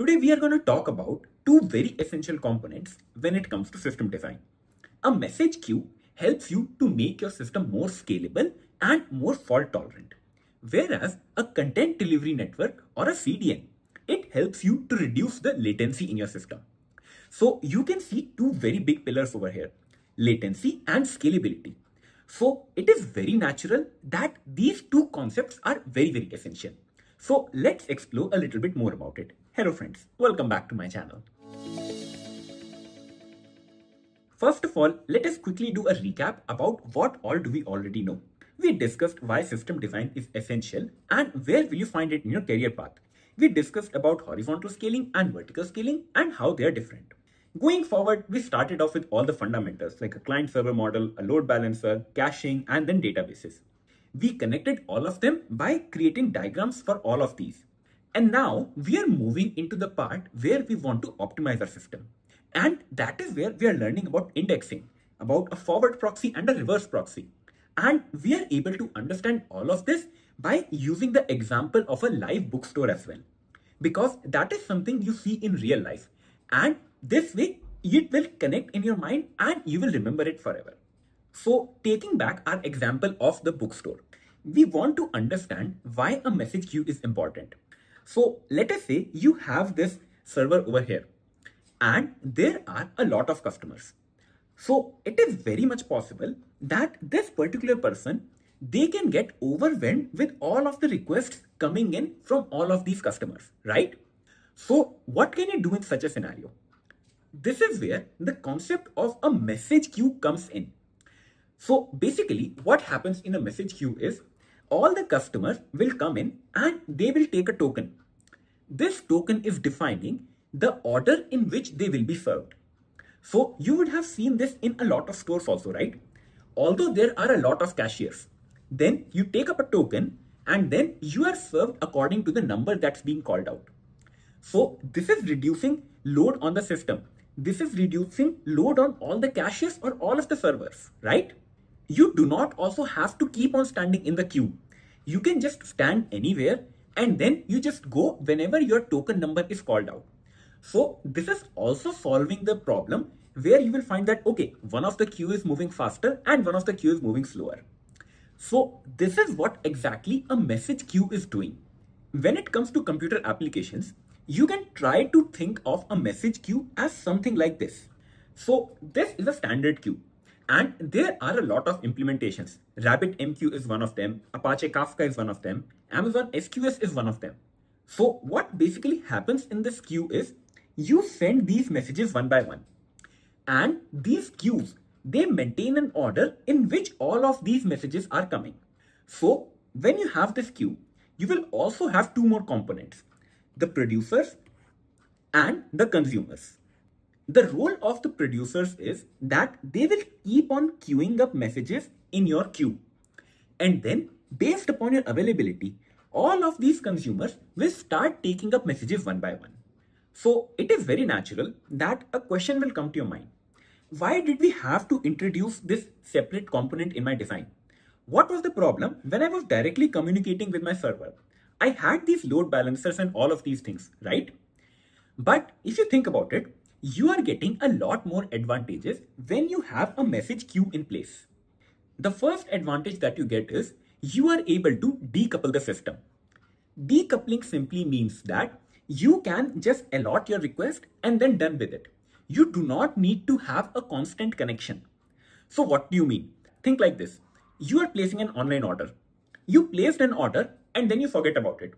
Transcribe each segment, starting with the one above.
Today we are going to talk about two very essential components when it comes to system design. A message queue helps you to make your system more scalable and more fault tolerant. Whereas a content delivery network or a CDN, it helps you to reduce the latency in your system. So you can see two very big pillars over here, latency and scalability. So it is very natural that these two concepts are very, very essential. So let's explore a little bit more about it. Hello friends, welcome back to my channel. First of all, let us quickly do a recap about what all do we already know. We discussed why system design is essential and where will you find it in your career path. We discussed about horizontal scaling and vertical scaling and how they are different. Going forward, we started off with all the fundamentals like a client server model, a load balancer, caching, and then databases. We connected all of them by creating diagrams for all of these. And now we are moving into the part where we want to optimize our system. And that is where we are learning about indexing, about a forward proxy and a reverse proxy. And we are able to understand all of this by using the example of a live bookstore as well. Because that is something you see in real life. And this way, it will connect in your mind and you will remember it forever. So taking back our example of the bookstore, we want to understand why a message queue is important. So let us say you have this server over here and there are a lot of customers. So it is very much possible that this particular person, they can get overwhelmed with all of the requests coming in from all of these customers, right? So what can you do in such a scenario? This is where the concept of a message queue comes in. So basically what happens in a message queue is all the customers will come in and they will take a token. This token is defining the order in which they will be served. So you would have seen this in a lot of stores also, right? Although there are a lot of cashiers, then you take up a token and then you are served according to the number that's being called out. So this is reducing load on the system this is reducing load on all the caches or all of the servers, right? You do not also have to keep on standing in the queue. You can just stand anywhere and then you just go whenever your token number is called out. So this is also solving the problem where you will find that, okay, one of the queue is moving faster and one of the queue is moving slower. So this is what exactly a message queue is doing. When it comes to computer applications, you can try to think of a message queue as something like this. So this is a standard queue and there are a lot of implementations. RabbitMQ is one of them, Apache Kafka is one of them, Amazon SQS is one of them. So what basically happens in this queue is you send these messages one by one and these queues, they maintain an order in which all of these messages are coming. So when you have this queue, you will also have two more components the producers and the consumers. The role of the producers is that they will keep on queuing up messages in your queue. And then based upon your availability, all of these consumers will start taking up messages one by one. So it is very natural that a question will come to your mind. Why did we have to introduce this separate component in my design? What was the problem when I was directly communicating with my server? I had these load balancers and all of these things, right? But if you think about it, you are getting a lot more advantages when you have a message queue in place. The first advantage that you get is you are able to decouple the system. Decoupling simply means that you can just allot your request and then done with it. You do not need to have a constant connection. So what do you mean? Think like this. You are placing an online order. You placed an order and then you forget about it.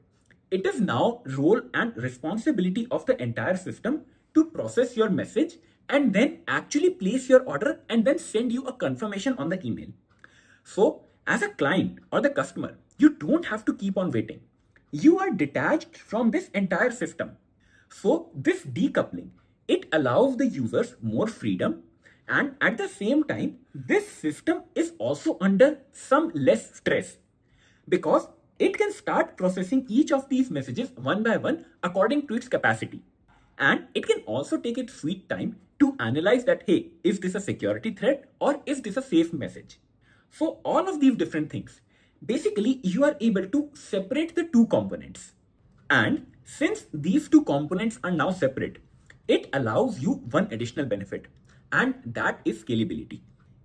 It is now role and responsibility of the entire system to process your message and then actually place your order and then send you a confirmation on the email. So as a client or the customer, you don't have to keep on waiting. You are detached from this entire system. So this decoupling, it allows the users more freedom and at the same time, this system is also under some less stress because it can start processing each of these messages one by one according to its capacity. And it can also take its sweet time to analyze that, hey, is this a security threat or is this a safe message? So all of these different things, basically you are able to separate the two components. And Since these two components are now separate, it allows you one additional benefit and that is scalability.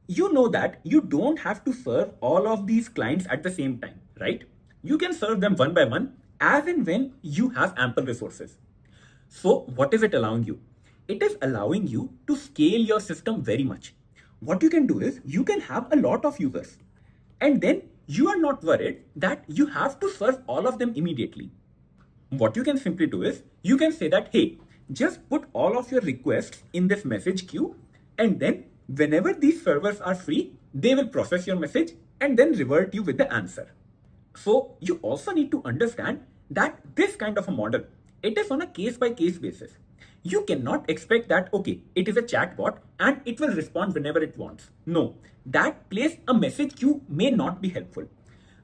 You know that you don't have to serve all of these clients at the same time, right? You can serve them one by one as and when you have ample resources. So what is it allowing you? It is allowing you to scale your system very much. What you can do is you can have a lot of users and then you are not worried that you have to serve all of them immediately. What you can simply do is you can say that, hey, just put all of your requests in this message queue and then whenever these servers are free, they will process your message and then revert you with the answer. So you also need to understand that this kind of a model, it is on a case by case basis. You cannot expect that, okay, it is a chatbot and it will respond whenever it wants. No, that place a message queue may not be helpful.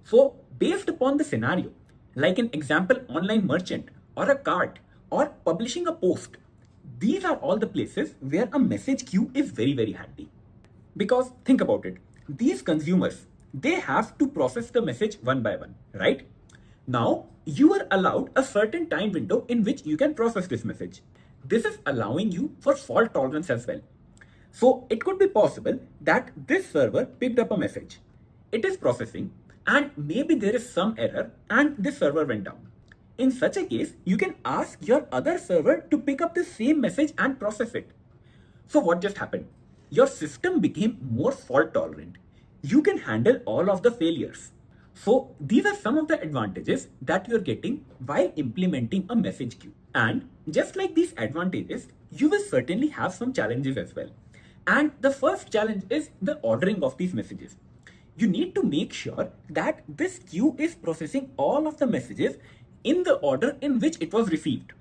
So based upon the scenario, like an example online merchant or a cart or publishing a post, these are all the places where a message queue is very, very handy. Because think about it, these consumers, they have to process the message one by one, right? Now, you are allowed a certain time window in which you can process this message. This is allowing you for fault tolerance as well. So it could be possible that this server picked up a message. It is processing and maybe there is some error and this server went down. In such a case, you can ask your other server to pick up the same message and process it. So what just happened? Your system became more fault tolerant. You can handle all of the failures. So these are some of the advantages that you're getting while implementing a message queue. And just like these advantages, you will certainly have some challenges as well. And the first challenge is the ordering of these messages. You need to make sure that this queue is processing all of the messages in the order in which it was received.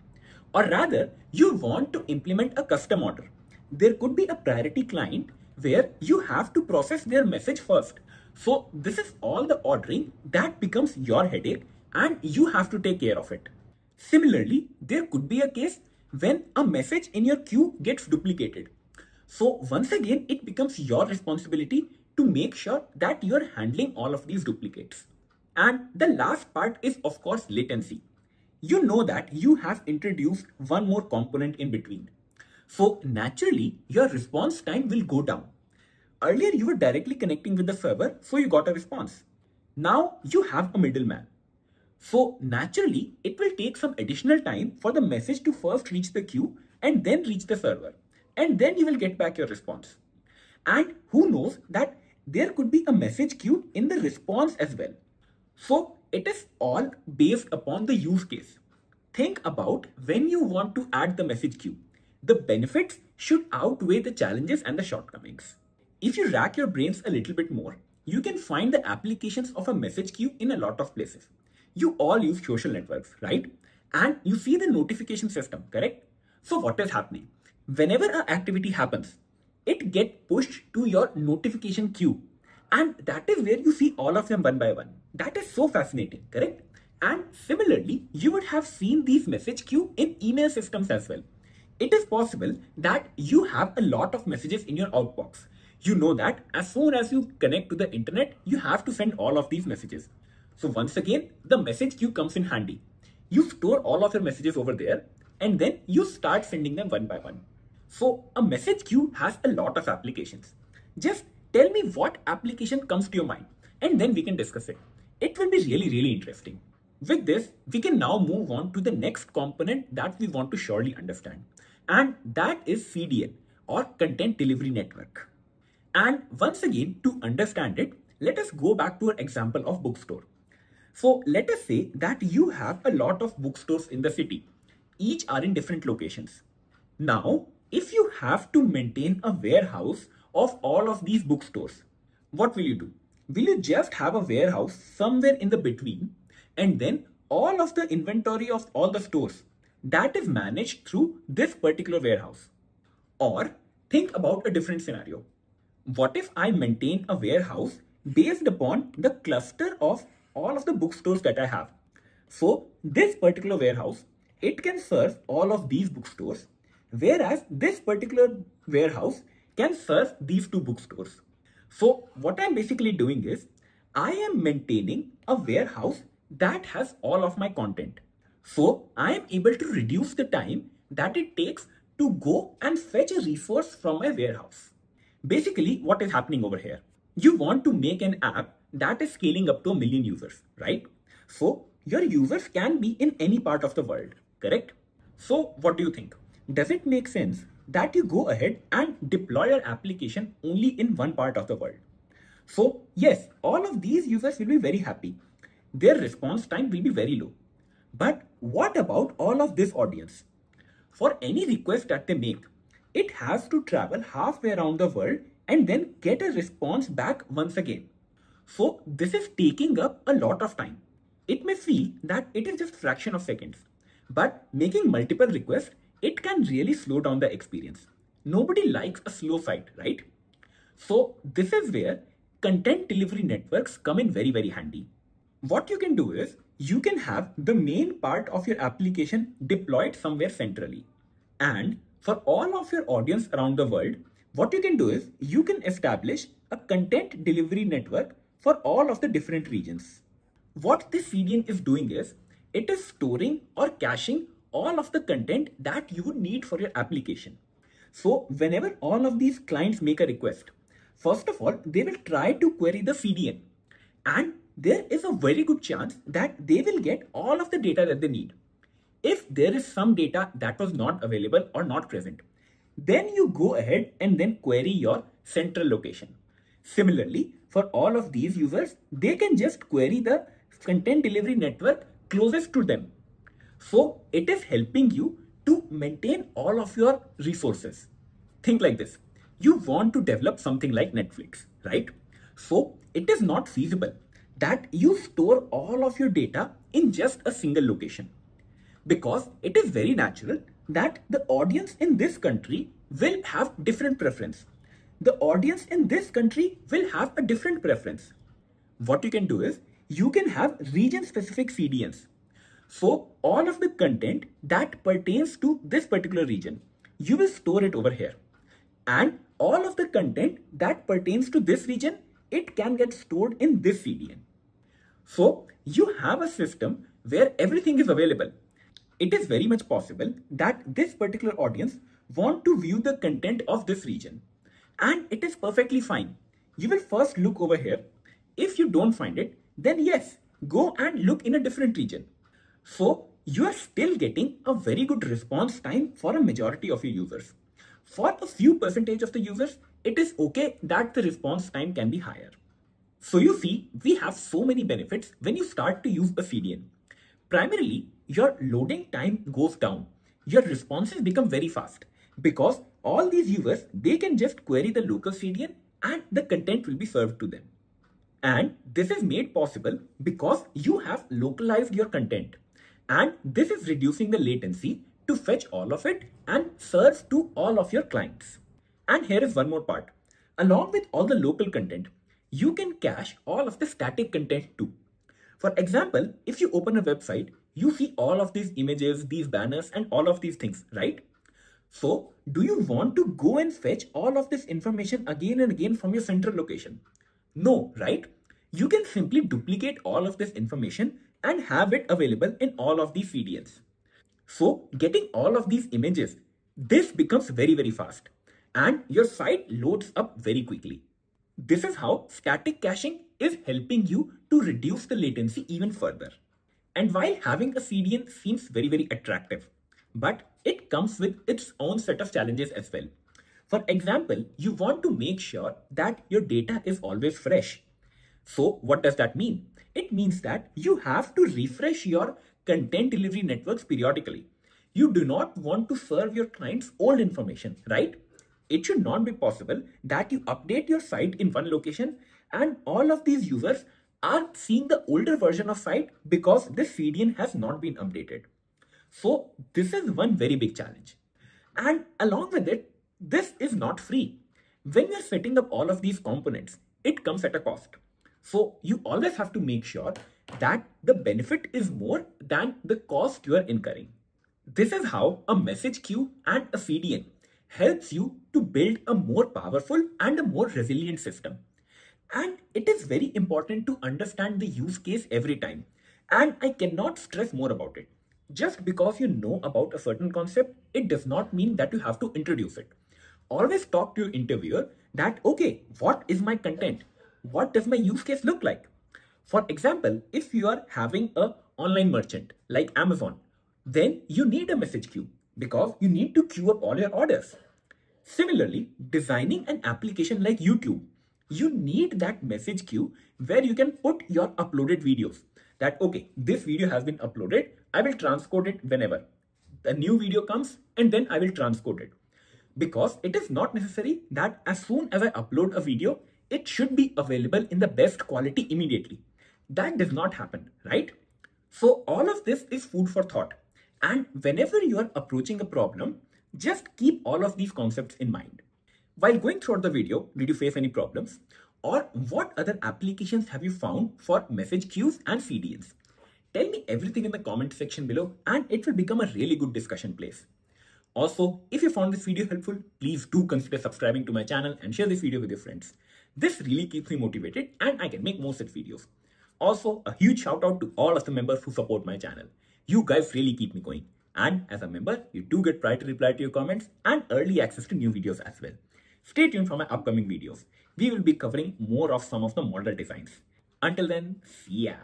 Or rather, you want to implement a custom order. There could be a priority client where you have to process their message first. So this is all the ordering that becomes your headache and you have to take care of it. Similarly, there could be a case when a message in your queue gets duplicated. So once again, it becomes your responsibility to make sure that you're handling all of these duplicates. And the last part is of course latency. You know that you have introduced one more component in between. So naturally your response time will go down. Earlier you were directly connecting with the server so you got a response. Now you have a middleman. So naturally it will take some additional time for the message to first reach the queue and then reach the server. And then you will get back your response. And who knows that there could be a message queue in the response as well. So it is all based upon the use case. Think about when you want to add the message queue. The benefits should outweigh the challenges and the shortcomings. If you rack your brains a little bit more, you can find the applications of a message queue in a lot of places. You all use social networks, right? And you see the notification system, correct? So what is happening? Whenever an activity happens, it get pushed to your notification queue. And that is where you see all of them one by one. That is so fascinating, correct? And similarly, you would have seen these message queue in email systems as well. It is possible that you have a lot of messages in your outbox. You know that as soon as you connect to the internet, you have to send all of these messages. So once again, the message queue comes in handy. You store all of your messages over there and then you start sending them one by one. So a message queue has a lot of applications. Just tell me what application comes to your mind and then we can discuss it. It will be really, really interesting. With this, we can now move on to the next component that we want to surely understand. And that is CDN or Content Delivery Network. And once again, to understand it, let us go back to our example of bookstore. So let us say that you have a lot of bookstores in the city. Each are in different locations. Now, if you have to maintain a warehouse of all of these bookstores, what will you do? Will you just have a warehouse somewhere in the between and then all of the inventory of all the stores that is managed through this particular warehouse? Or think about a different scenario. What if I maintain a warehouse based upon the cluster of all of the bookstores that I have? So this particular warehouse, it can serve all of these bookstores, whereas this particular warehouse can serve these two bookstores. So what I'm basically doing is I am maintaining a warehouse that has all of my content. So I am able to reduce the time that it takes to go and fetch a resource from my warehouse. Basically, what is happening over here? You want to make an app that is scaling up to a million users, right? So your users can be in any part of the world, correct? So what do you think? Does it make sense that you go ahead and deploy your application only in one part of the world? So yes, all of these users will be very happy. Their response time will be very low. But what about all of this audience? For any request that they make, it has to travel halfway around the world and then get a response back once again. So this is taking up a lot of time. It may feel that it is just fraction of seconds, but making multiple requests, it can really slow down the experience. Nobody likes a slow site, right? So this is where content delivery networks come in very, very handy. What you can do is you can have the main part of your application deployed somewhere centrally. And for all of your audience around the world, what you can do is you can establish a content delivery network for all of the different regions. What this CDN is doing is it is storing or caching all of the content that you need for your application. So whenever all of these clients make a request, first of all, they will try to query the CDN and there is a very good chance that they will get all of the data that they need. If there is some data that was not available or not present, then you go ahead and then query your central location. Similarly, for all of these users, they can just query the content delivery network closest to them. So it is helping you to maintain all of your resources. Think like this. You want to develop something like Netflix, right? So it is not feasible that you store all of your data in just a single location. Because it is very natural that the audience in this country will have different preference. The audience in this country will have a different preference. What you can do is you can have region specific CDNs. So all of the content that pertains to this particular region, you will store it over here. And all of the content that pertains to this region, it can get stored in this CDN. So you have a system where everything is available. It is very much possible that this particular audience want to view the content of this region. And it is perfectly fine. You will first look over here. If you don't find it, then yes, go and look in a different region. So you are still getting a very good response time for a majority of your users. For a few percentage of the users, it is okay that the response time can be higher. So you see, we have so many benefits when you start to use a CDN. Primarily, your loading time goes down. Your responses become very fast because all these users, they can just query the local CDN and the content will be served to them. And this is made possible because you have localized your content. And this is reducing the latency to fetch all of it and serve to all of your clients. And here is one more part. Along with all the local content, you can cache all of the static content too. For example, if you open a website, you see all of these images, these banners, and all of these things, right? So, do you want to go and fetch all of this information again and again from your central location? No, right? You can simply duplicate all of this information and have it available in all of these CDNs. So getting all of these images, this becomes very, very fast and your site loads up very quickly. This is how static caching is helping you to reduce the latency even further. And while having a CDN seems very, very attractive, but it comes with its own set of challenges as well. For example, you want to make sure that your data is always fresh. So what does that mean? It means that you have to refresh your content delivery networks periodically. You do not want to serve your clients old information, right? It should not be possible that you update your site in one location and all of these users are seeing the older version of site because this CDN has not been updated. So this is one very big challenge. And along with it, this is not free. When you're setting up all of these components, it comes at a cost. So you always have to make sure that the benefit is more than the cost you are incurring. This is how a message queue and a CDN helps you to build a more powerful and a more resilient system. And it is very important to understand the use case every time. And I cannot stress more about it. Just because you know about a certain concept, it does not mean that you have to introduce it. Always talk to your interviewer that, okay, what is my content? What does my use case look like? For example, if you are having a online merchant like Amazon, then you need a message queue because you need to queue up all your orders. Similarly, designing an application like YouTube, you need that message queue where you can put your uploaded videos. That, okay, this video has been uploaded, I will transcode it whenever. A new video comes and then I will transcode it. Because it is not necessary that as soon as I upload a video, it should be available in the best quality immediately. That does not happen, right? So all of this is food for thought. And whenever you are approaching a problem, just keep all of these concepts in mind. While going throughout the video, did you face any problems? Or what other applications have you found for message queues and CDNs? Tell me everything in the comment section below and it will become a really good discussion place. Also, if you found this video helpful, please do consider subscribing to my channel and share this video with your friends. This really keeps me motivated and I can make more such videos. Also, a huge shout out to all of the members who support my channel. You guys really keep me going. And as a member, you do get priority reply to your comments and early access to new videos as well. Stay tuned for my upcoming videos. We will be covering more of some of the model designs. Until then, see ya.